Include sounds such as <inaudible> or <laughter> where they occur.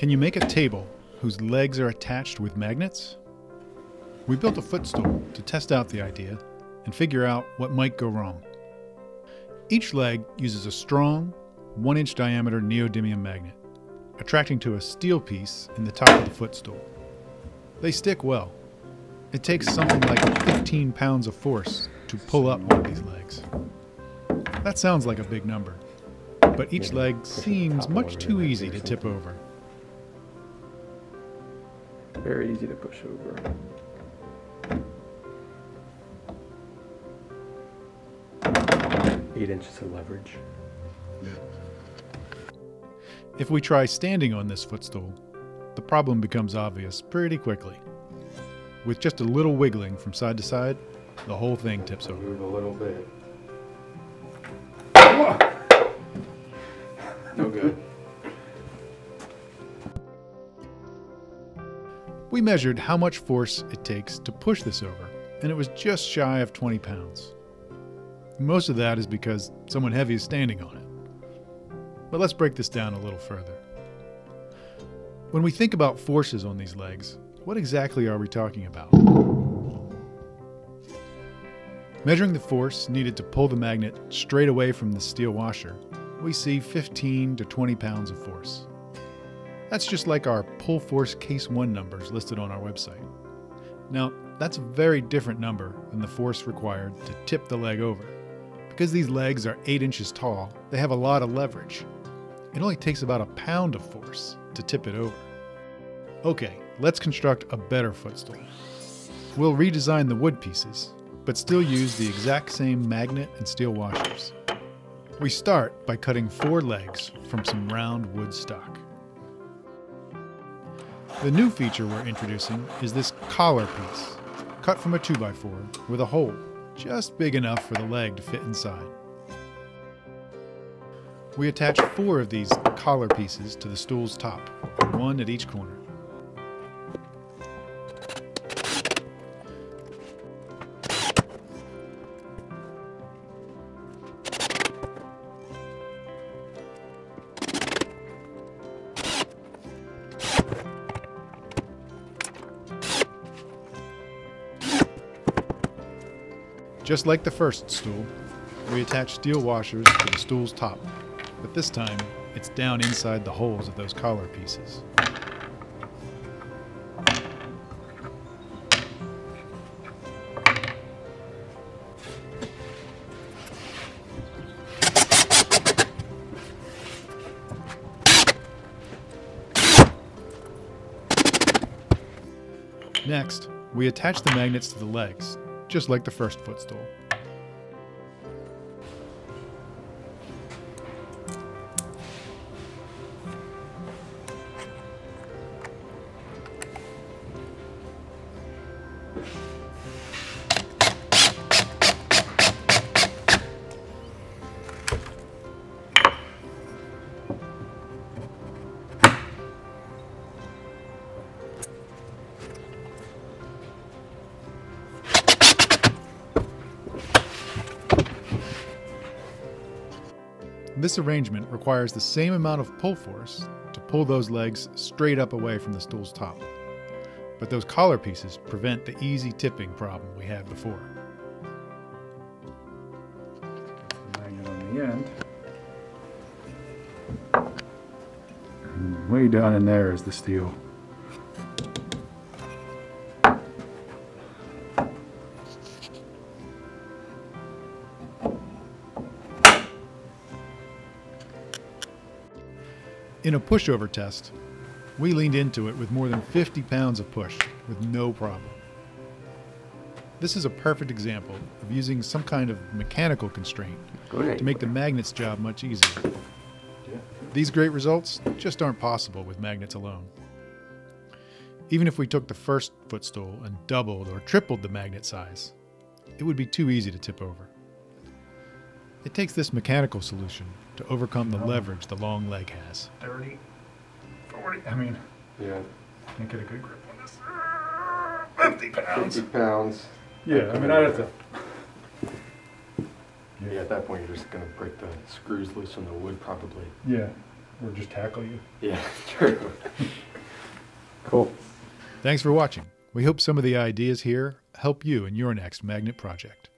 Can you make a table whose legs are attached with magnets? We built a footstool to test out the idea and figure out what might go wrong. Each leg uses a strong, 1 inch diameter neodymium magnet, attracting to a steel piece in the top of the footstool. They stick well. It takes something like 15 pounds of force to pull up one of these legs. That sounds like a big number, but each leg seems much too easy to tip over. Very easy to push over. Eight inches of leverage. If we try standing on this footstool, the problem becomes obvious pretty quickly. With just a little wiggling from side to side, the whole thing tips over. Move a little bit. No good. We measured how much force it takes to push this over, and it was just shy of 20 pounds. Most of that is because someone heavy is standing on it. But let's break this down a little further. When we think about forces on these legs, what exactly are we talking about? Measuring the force needed to pull the magnet straight away from the steel washer, we see 15 to 20 pounds of force. That's just like our pull force case 1 numbers listed on our website. Now, that's a very different number than the force required to tip the leg over. Because these legs are 8 inches tall, they have a lot of leverage. It only takes about a pound of force to tip it over. Okay, let's construct a better footstool. We'll redesign the wood pieces, but still use the exact same magnet and steel washers. We start by cutting four legs from some round wood stock. The new feature we're introducing is this collar piece, cut from a 2x4 with a hole just big enough for the leg to fit inside. We attach four of these collar pieces to the stool's top, one at each corner. Just like the first stool, we attach steel washers to the stool's top, but this time it's down inside the holes of those collar pieces. Next, we attach the magnets to the legs, just like the first footstool. This arrangement requires the same amount of pull force to pull those legs straight up away from the stool's top. But those collar pieces prevent the easy tipping problem we had before. Magnet on the end. And way down in there is the steel. In a pushover test, we leaned into it with more than 50 pounds of push with no problem. This is a perfect example of using some kind of mechanical constraint to make the magnet's job much easier. These great results just aren't possible with magnets alone. Even if we took the first footstool and doubled or tripled the magnet size, it would be too easy to tip over. It takes this mechanical solution to overcome the leverage the long leg has. 30, 40, I mean, Yeah. can't get a good grip on this. 50 pounds. 50 pounds. Yeah, I mean, I'd have to. Yeah, at that point, you're just gonna break the screws loose on the wood probably. Yeah. Or just tackle you. Yeah, <laughs> true. cool. Thanks for watching. We hope some of the ideas here help you in your next magnet project.